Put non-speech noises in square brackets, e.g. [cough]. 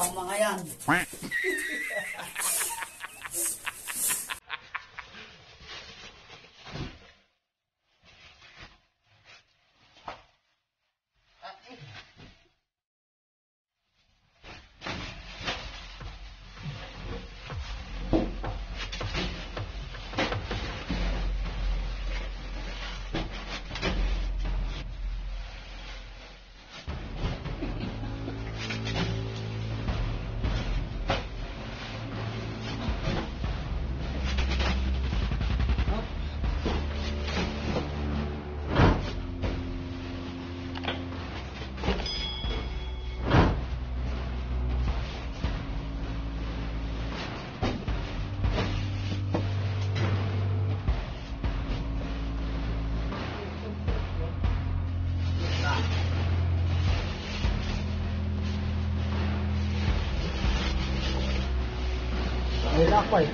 ang mga yan. [laughs] Wala ako eh.